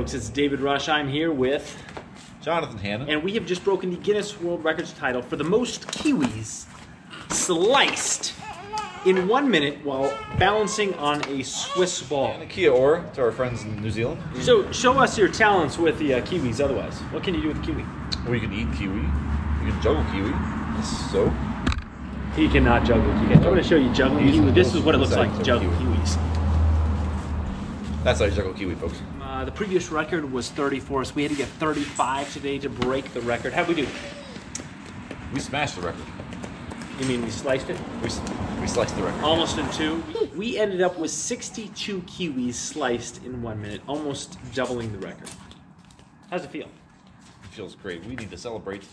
folks. It's David Rush. I'm here with, Jonathan Hannon. and we have just broken the Guinness World Records title for the most kiwis sliced in one minute while balancing on a Swiss ball. and a Kia Ora to our friends in New Zealand. So, show us your talents with the uh, kiwis. Otherwise, what can you do with kiwi? Well, you can eat kiwi. You can juggle kiwi. So, He cannot juggle kiwi. I'm going to show you juggling He's kiwi. This is what it looks like to juggle kiwi. kiwis. That's how you juggle kiwi, folks. Uh, the previous record was 34, so we had to get 35 today to break the record. How'd we do? We smashed the record. You mean we sliced it? We, we sliced the record. Almost in two. We ended up with 62 kiwis sliced in one minute, almost doubling the record. How's it feel? It feels great. We need to celebrate.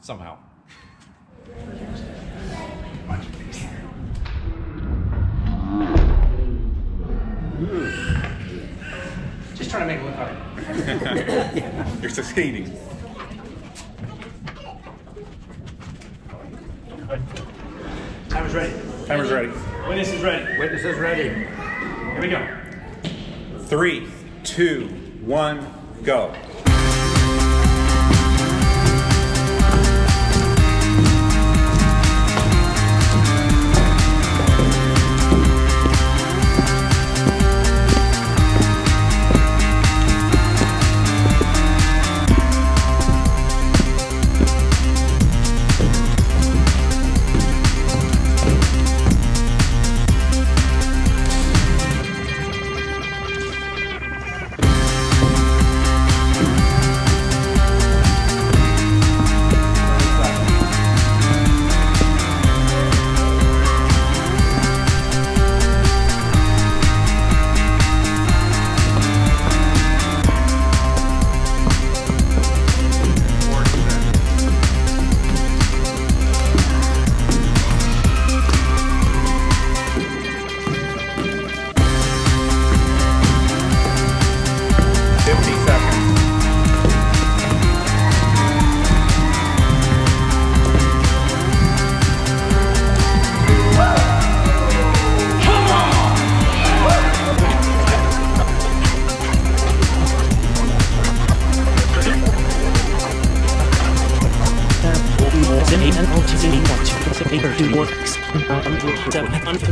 Somehow. Just trying to make it look hard. You're succeeding. Timer's ready. Timer's ready. Witness is ready. Witness is ready. Here we go. Three, two, one, go. and all to see what to paper do works. I'm going to